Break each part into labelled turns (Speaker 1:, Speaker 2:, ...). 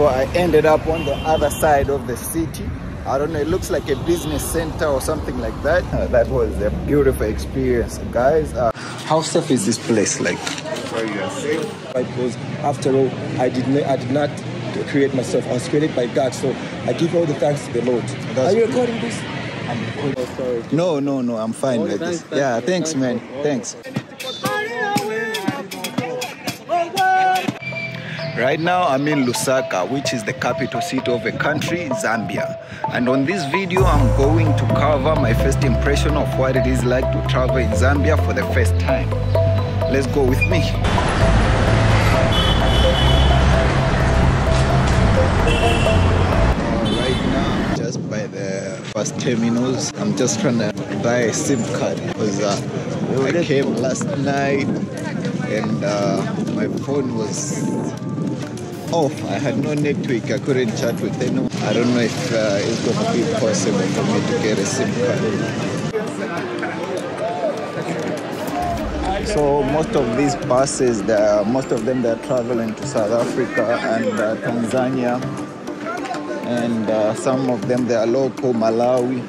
Speaker 1: so I ended up on the other side of the city. I don't know, it looks like a business center or something like that. Uh, that was a beautiful experience, guys. Uh, how safe is this place? Like,
Speaker 2: Where you are safe.
Speaker 3: because after all, I did not, I did not create myself. I was created by God. So I give all the thanks to the Lord. Are you recording this? Oh, sorry.
Speaker 1: no, no, no, I'm fine
Speaker 3: Oh,
Speaker 1: with
Speaker 3: thanks,
Speaker 1: this.
Speaker 3: thanks,
Speaker 1: yeah,
Speaker 3: thanks,
Speaker 1: thanks, man.
Speaker 3: thanks.
Speaker 1: Thanks. Right now, I'm in Lusaka, which is the capital city of a country, Zambia. And on this video, I'm going to cover my first impression of what it is like to travel in Zambia for the first time. Let's go with me. right now, just by the bus terminals, I'm just trying to buy a SIM card because uh, I came last night and uh, my phone was off. I had no network. I couldn't chat with anyone. I don't know if uh, it's going to be possible for me to get a SIM card. So most of these buses, they're- most of them, they're traveling to South Africa and uh, Tanzania and uh, some of them they are local Malawi.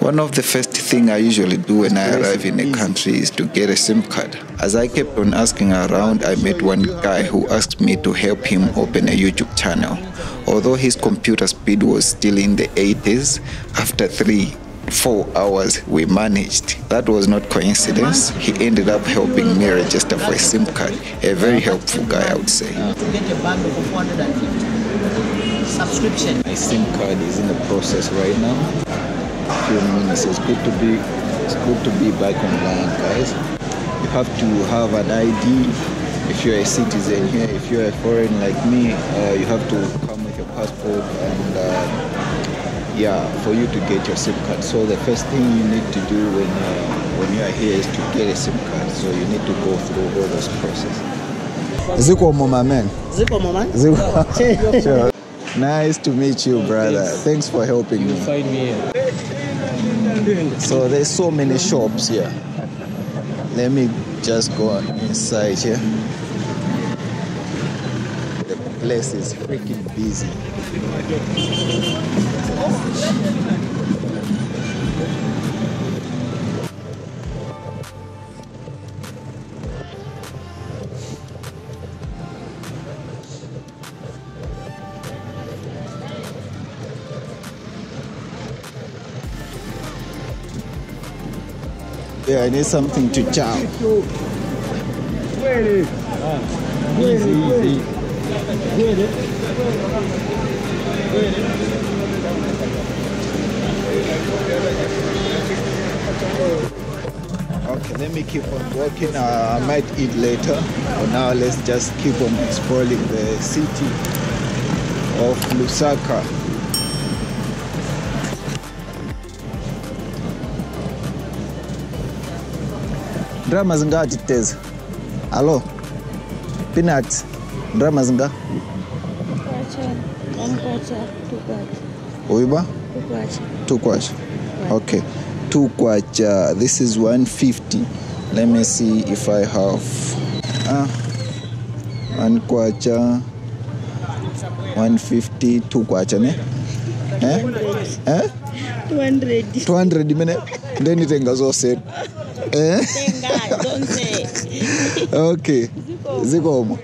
Speaker 1: One of the first thing I usually do when I arrive in a country is to get a SIM card. As I kept on asking around, I met one guy who asked me to help him open a YouTube channel. Although his computer speed was still in the 80s, after three, four hours we managed. That was not coincidence. He ended up helping me register for a SIM card. A very helpful guy, I would say.
Speaker 4: to get a bundle for 450 subscription.
Speaker 1: My SIM card is in the process right now. A few minutes. It's good to be. It's good to be back online, guys. You have to have an ID. If you're a citizen here, if you're a foreign like me, uh, you have to come with your passport and uh, yeah, for you to get your SIM card. So the first thing you need to do when uh, when you are here is to get a SIM card. So you need to go through all those processes. Ziko my man.
Speaker 4: Ziko Moman.
Speaker 1: Ziko. Nice to meet you, brother. Thanks for helping me.
Speaker 3: Find me here.
Speaker 1: So there's so many shops here. Let me just go inside here. The place is freaking busy. Yeah, I need something to chow.
Speaker 3: Easy, easy.
Speaker 1: Okay, let me keep on walking. Uh, I might eat later. For now, let's just keep on exploring the city of Lusaka.
Speaker 5: One kwacha, two kwacha,
Speaker 1: Uiba?
Speaker 5: two kwacha.
Speaker 1: Two kwacha. Okay. Two kwacha. This is 150. Let me see if I have. Ah. One kwacha. 150. Two kwacha, ne? Eh? Eh?
Speaker 5: 200.
Speaker 1: 200 minute. Then it goes set. Eh?
Speaker 5: Tenga, don't say.
Speaker 1: okay. Zikomo.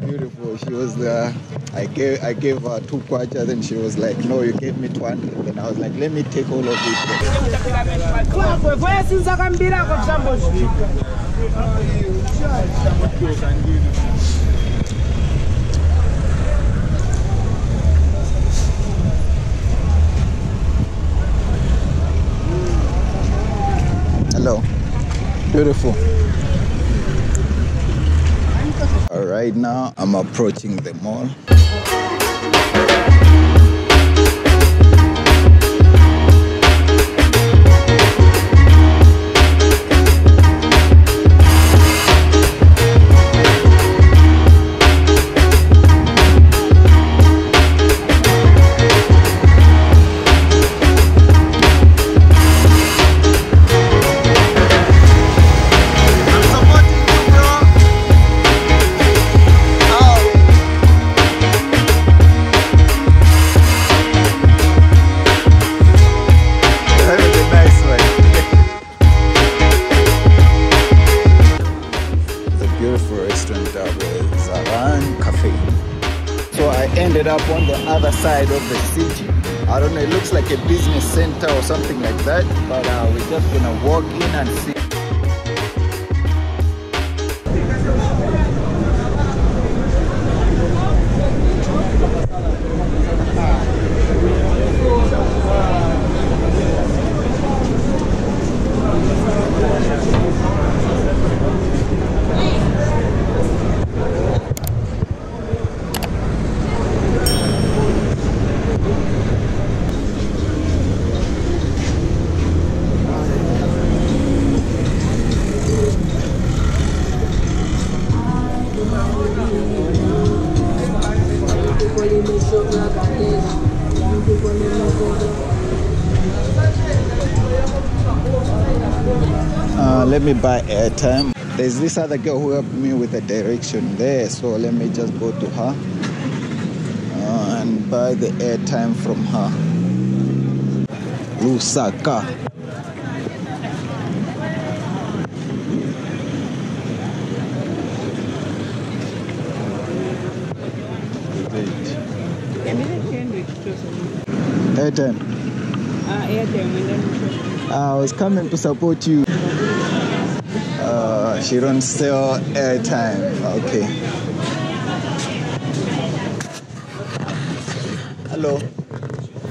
Speaker 1: Beautiful. She was there. I gave I gave her two kwacha, then she was like, No, you gave me 200. Then I was like, Let me take all of it. Beautiful. All right, now I'm approaching the mall. Side of the city. I don't know, it looks like a business center or something like that, but uh, we're just gonna walk in and see. Uh, let me buy airtime. There's this other girl who helped me with the direction there, so let me just go to her uh, and buy the airtime from her. Lusaka. Airtime. I was coming to support you. Uh, she don't sell airtime. Okay.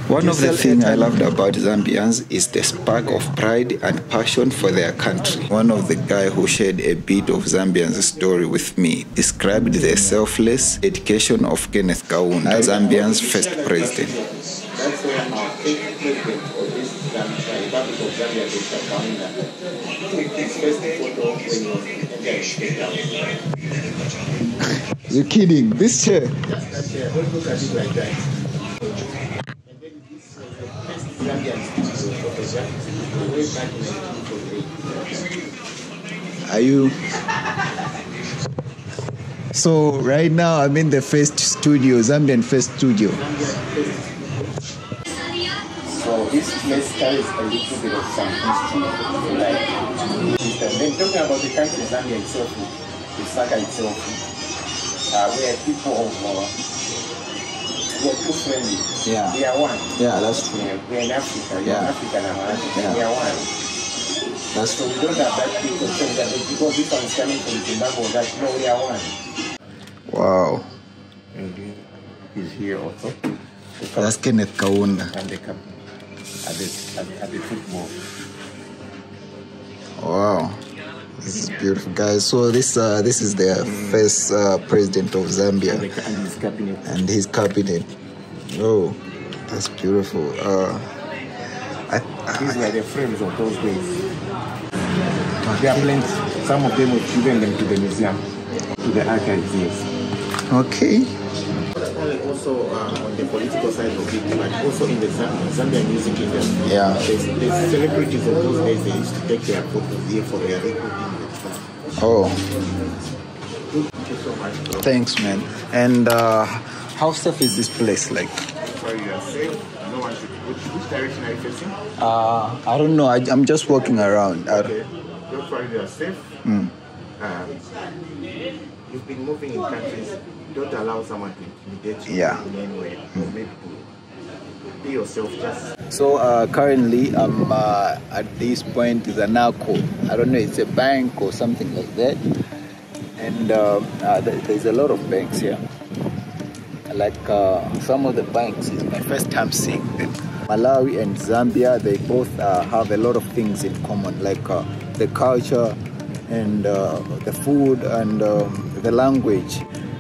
Speaker 2: One of the things I loved about Zambians is the spark of pride and passion for their country. One of the guys who shared a bit of Zambians' story with me described the selfless dedication of Kenneth Kaunda, Zambia's first president.
Speaker 6: That's where our fifth president of this Zambia, Republic of Zambia, Dr. Kaunda, took his first photo when he was entering Cape Town.
Speaker 1: You're kidding. This chair.
Speaker 6: That's uh, don't look at it like that. And then this was the first Zambian studio photograph way back in 1948.
Speaker 1: Are you? So right now I'm in the first studio, Zambian first studio.
Speaker 6: So this place carries a little bit of some history, like. Then talking about the country Zambia itself, Lusaka itself, uh, we are people of, uh, we are too friendly.
Speaker 1: Yeah.
Speaker 6: We are one.
Speaker 1: Yeah, that's true.
Speaker 6: Yeah, we are in Africa. You
Speaker 1: Yeah.
Speaker 6: are African, I'm African.
Speaker 1: Yeah.
Speaker 6: We are one.
Speaker 1: That's
Speaker 6: So we don't have that big concern that because this one is coming from Zimbabwe, that no, we are one.
Speaker 1: Wow.
Speaker 6: And he's here also.
Speaker 1: That's Kenneth Kaunda.
Speaker 6: And the captain at the, at, at the football.
Speaker 1: This is beautiful, guys. So this uh, this is the first uh, president of Zambia
Speaker 6: the, and his cabinet.
Speaker 1: and his cabinet. Oh, that's beautiful. Uh, I,
Speaker 6: These were the frames of those days. They are plenty. Some of them we've given them to the museum, to the archives, yes.
Speaker 1: okay.
Speaker 6: Not only also uh, on the political side of it, but also in the Zam- Zambian music industry.
Speaker 1: Yeah.
Speaker 6: There's, there's celebrities of those days, they used to take their photos here for their record image.
Speaker 1: Oh,
Speaker 6: Thank you so much. bro.
Speaker 1: thanks, man. And uh, how safe is this place? Like,
Speaker 6: Sorry, you are safe. No one should. Which, which direction are you facing?
Speaker 1: uh, I don't know. I, I'm just walking around.
Speaker 6: Okay. Don't worry, you are safe.
Speaker 1: Mm.
Speaker 6: Um, you've been moving in countries. Don't allow someone to intimidate you
Speaker 1: Yeah.
Speaker 6: in any way. Or maybe be yourself. Just
Speaker 1: So uh, currently, I'm uh, at this point is Zanaco. I don't know, it's a bank or something like that. And uh, uh, there's a lot of banks here. Like uh, some of the banks, it's my first time seeing them. Malawi and Zambia, they both uh, have a lot of things in common, like the culture and the food and um, the language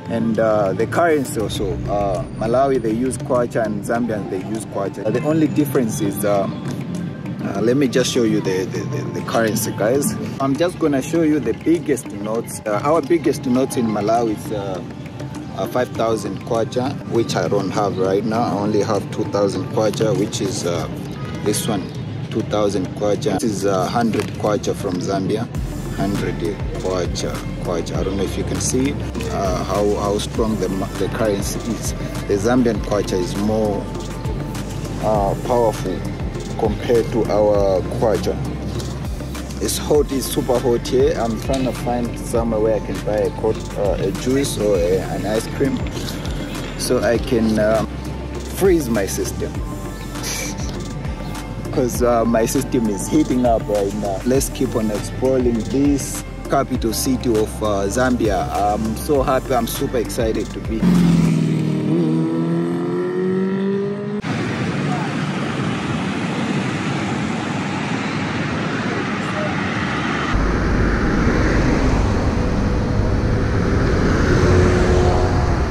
Speaker 1: and uh, the currency also. Uh, Malawi they use kwacha and Zambians they use kwacha. The only difference is, um, uh, let me just show you the, the, the, the currency, guys. I'm just gonna show you the biggest notes. Uh, our biggest notes in Malawi is uh, uh, 5,000 kwacha, which I don't have right now. I only have 2,000 kwacha, which is uh, this one, 2,000 kwacha. This is uh, 100 kwacha from Zambia. 100 kwacha, kwacha. I don't know if you can see uh, how, how strong the, the currency is. The Zambian kwacha is more uh, powerful compared to our kwacha. It's hot, it's super hot here. I'm trying to find somewhere where I can buy a, uh, a juice or a, an ice cream. so I can um, freeze my system. Because uh, my system is heating up right now. Let's keep on exploring this capital city of uh, Zambia. I'm so happy, I'm super excited to be.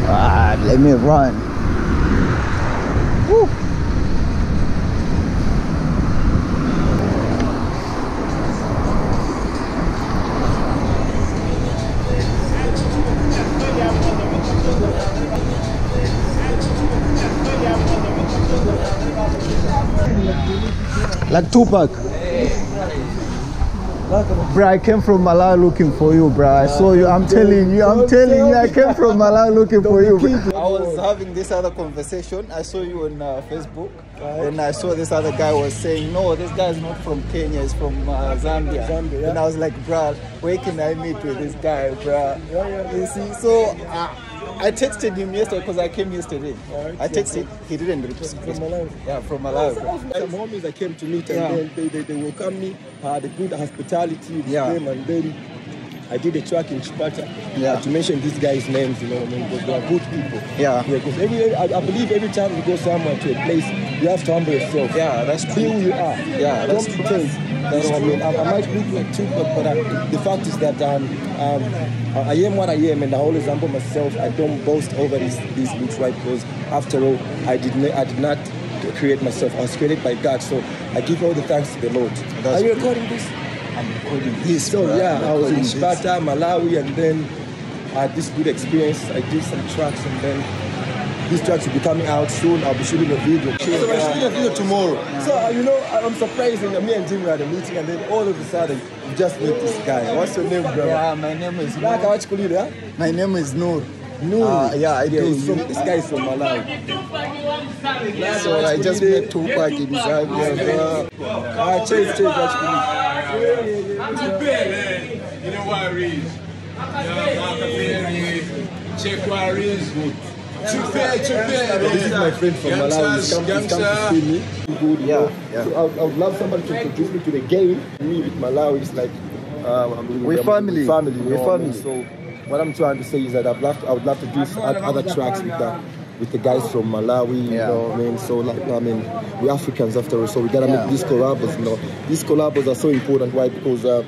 Speaker 1: Ah, let me run. Like Tupac. Bro, I came from Malawi looking for you, bro. I saw you. I'm telling you, I'm telling you, I came from Malawi looking for you. Bro. I was having this other conversation. I saw you on uh, Facebook, and I saw this other guy was saying, "No, this guy is not from Kenya. He's from uh, Zambia."
Speaker 3: Zambia.
Speaker 1: And I was like, "Bro, where can I meet with this guy, bro?" You see, so. Uh, I texted him yesterday because I came yesterday.
Speaker 3: Alright.
Speaker 1: I texted, he didn't respond.
Speaker 3: From Malawi.
Speaker 1: Yeah, from Malawi.
Speaker 3: Some homies that came to meet and
Speaker 1: Yeah.
Speaker 3: then they, they, they welcomed me, I had a good hospitality with
Speaker 1: Yeah.
Speaker 3: them and then I did a track in Chipata.
Speaker 1: Yeah.
Speaker 3: To mention these guys' names, you know what I mean? Because they are good people.
Speaker 1: Yeah.
Speaker 3: Yeah, because every, I, I believe every time you go somewhere to a place, you have to humble yourself.
Speaker 1: Yeah, that's true.
Speaker 3: who you are.
Speaker 1: Yeah, that's
Speaker 3: Don't
Speaker 1: true.
Speaker 3: Pretend. You know what I mean? I, I might look like two, but, but uh, the fact is that um, um, I I am what I am, and I always humble myself. I don't boast over these these looks, right? Because after all, I did not, I did not create myself. I was created by God, so I give all the thanks to the Lord.
Speaker 1: That's
Speaker 3: are you
Speaker 1: good.
Speaker 3: recording this?
Speaker 1: I'm recording this.
Speaker 3: So
Speaker 1: bro.
Speaker 3: yeah, I was in Sparta, Malawi, and then I had this good experience. I did some tracks, and then these tracks will be coming out soon. I'll be shooting a video. So I'm shooting a video tomorrow. So uh, you know, I- I'm surprised. And me and Jimmy had a meeting, and then all of a sudden, we just met this guy. What's your name, bro?
Speaker 1: Yeah, my name is
Speaker 3: Like,
Speaker 1: Noor.
Speaker 3: what you call you?
Speaker 1: My name is Noor.
Speaker 3: No.
Speaker 1: Uh, yeah, I do.
Speaker 3: he's from, this guy is from Malawi.
Speaker 1: So I just met Tupac in Zambia, bro.
Speaker 3: Ah, cheers, cheers, what you call you?
Speaker 7: You know what it is? Check what it is. Chupe, chupe.
Speaker 3: This is my friend from Malawi. He's come, he's come to see me. Good, you
Speaker 1: Yeah, yeah.
Speaker 3: So I, would- I would love somebody to introduce me to the game. Me with Malawi, it's like um, I mean,
Speaker 1: We're
Speaker 3: I'm-
Speaker 1: family.
Speaker 3: Family,
Speaker 1: We're
Speaker 3: know what I mean?
Speaker 1: family.
Speaker 3: So what I'm trying to say is that I'd love to, I would love to do some other tracks with the with the guys from Malawi. You
Speaker 1: Yeah.
Speaker 3: know what I mean? So like I mean, we're Africans after all, so we gotta
Speaker 1: Yeah.
Speaker 3: make these collabs. You know, these collabs are so important. Why? Because uh,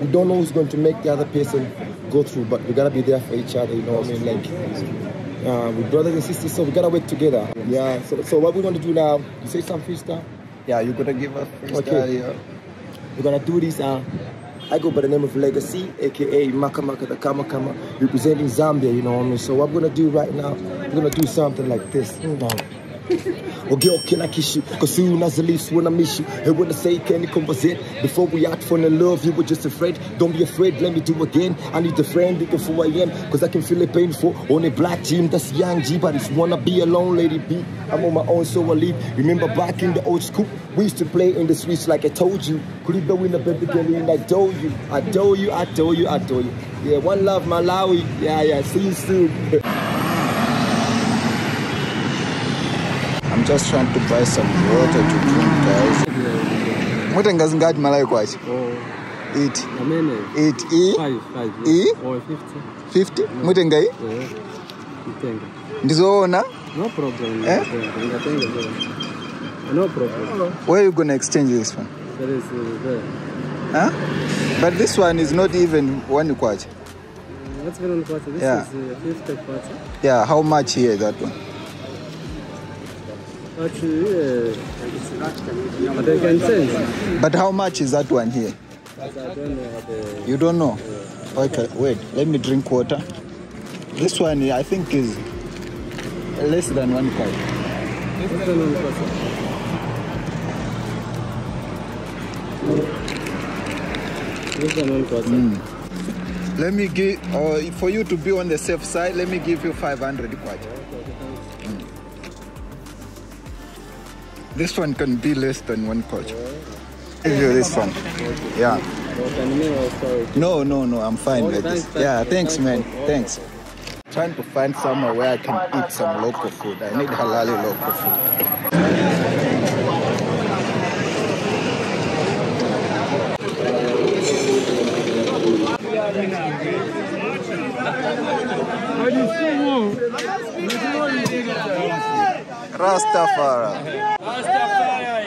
Speaker 3: we don't know who's going to make the other person go through, but we gotta be there for each other. You know what I mean? Like. Uh, we're brothers and sisters, so we gotta work together. Yeah. So, so what we're gonna do now? You say some freestyle.
Speaker 1: Yeah, you gonna give us freestyle.
Speaker 3: Okay.
Speaker 1: Yeah.
Speaker 3: We're gonna do this. Uh, I go by the name of Legacy, aka Makamaka the Kamakama, representing Zambia. You know what I mean? So what I'm gonna do right now? We're gonna do something like this. Now. Ogeo can I kiss you? Cause soon as I leave, when I miss you. And when I say can you conversate? Before we act for the love, you were just afraid. Don't be afraid, let me do again. I need a friend, who I am. Cause I can feel it painful. On a black team, that's young G, but it's wanna be alone, lady B. I'm on my own, so I leave. Remember back in the old school, we used to play in the streets like I told you. Could you go in the baby girl and I adore you? I adore you, I adore you, I adore you. Yeah, one love, Malawi. Yeah, yeah, see you soon.
Speaker 1: I'm just trying to buy some water to drink, guys. Mutenga zingati malai kwachi?
Speaker 8: Amene.
Speaker 1: Eight. E?
Speaker 8: Five, five.
Speaker 1: E?
Speaker 8: Or fifty.
Speaker 1: Fifty? Mutenga i?
Speaker 8: Yeah. Nitenga.
Speaker 1: Ndizoona.
Speaker 8: No problem.
Speaker 1: Eh?
Speaker 8: No problem.
Speaker 1: Where are you gonna exchange this one?
Speaker 8: That is uh, there.
Speaker 1: Huh? But this one is not even one kwachi.
Speaker 8: What's going on quarter? This
Speaker 1: Yeah.
Speaker 8: is uh, fifty quarter.
Speaker 1: Yeah, how much here that one?
Speaker 8: Yeah. Uh, but they can change.
Speaker 1: But how much is that one here?
Speaker 8: Don't know what the
Speaker 1: You don't know? Okay, wait. Let me drink water. This one, I think, is less than one kwachi.
Speaker 8: what's going on quarter. What's going on quarter? Hmm.
Speaker 1: Let me give, or uh, for you to be on the safe side, let me give you 500 kwacha. This one can be less than one kwacha. Give you this one. Yeah. No, no, no, I'm fine
Speaker 8: thanks,
Speaker 1: this. Yeah,
Speaker 8: thanks,
Speaker 1: man. thanks.
Speaker 8: Trying to find somewhere where I can eat some local food. I need halali local food. Rastafari.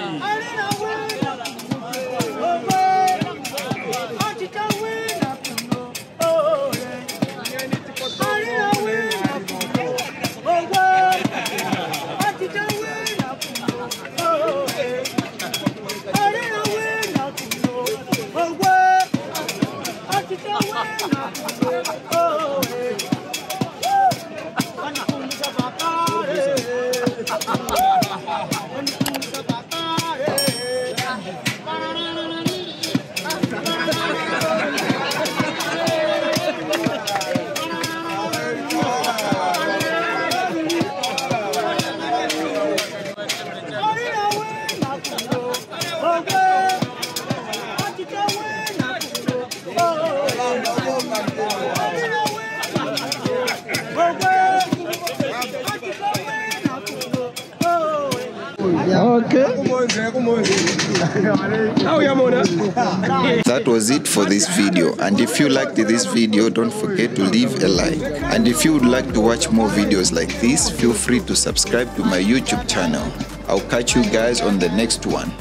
Speaker 1: That was it for this video and if you liked this video don't forget to leave a like and if you would like to watch more videos like this feel free to subscribe to my YouTube channel. I'll catch you guys on the next one.